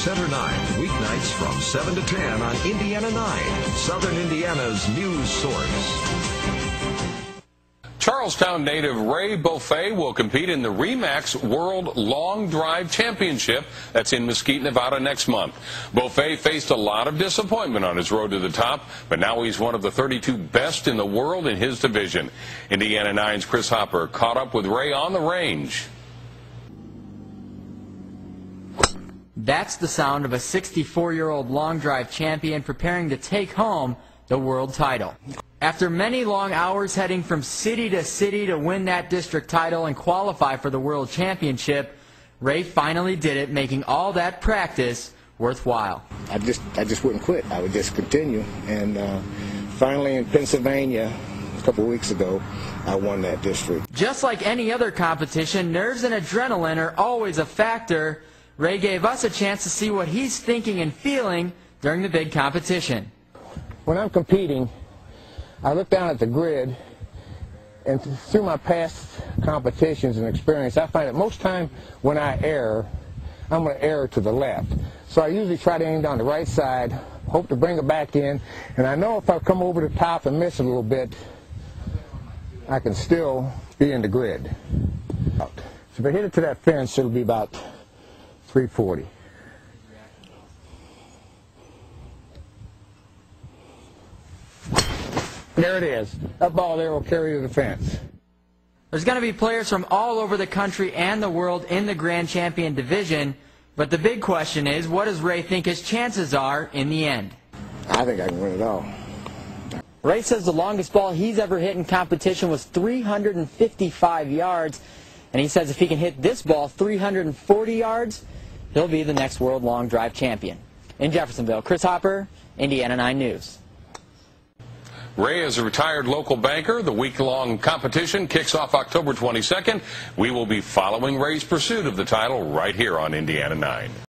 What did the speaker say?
Center 9, weeknights from 7 to 10 on Indiana 9, Southern Indiana's news source. Charlestown native Ray Beaufait will compete in the RE/MAX World Long Drive Championship that's in Mesquite, Nevada next month. Beaufait faced a lot of disappointment on his road to the top, but now he's one of the 32 best in the world in his division. Indiana 9's Chris Hopper caught up with Ray on the range. That's the sound of a 64-year-old long drive champion preparing to take home the world title. After many long hours heading from city to city to win that district title and qualify for the World Championship, Ray finally did it, making all that practice worthwhile. I just, I just wouldn't quit. I would just continue. And uh, finally in Pennsylvania, a couple weeks ago, I won that district. Just like any other competition, nerves and adrenaline are always a factor. Ray gave us a chance to see what he's thinking and feeling during the big competition. When I'm competing, I look down at the grid, and through my past competitions and experience, I find that most time when I err, I'm going to err to the left. So I usually try to aim down the right side, hope to bring it back in, and I know if I come over the top and miss a little bit, I can still be in the grid. So if I hit it to that fence, it'll be about 340. There it is. That ball there will carry to the fence. There's going to be players from all over the country and the world in the Grand Champion division, but the big question is, what does Ray think his chances are in the end? I think I can win it all. Ray says the longest ball he's ever hit in competition was 355 yards, and he says if he can hit this ball 340 yards, he'll be the next World Long Drive champion. In Jeffersonville, Chris Hopper, Indiana 9 News. Ray is a retired local banker. The week-long competition kicks off October 22nd. We will be following Ray's pursuit of the title right here on Indiana 9.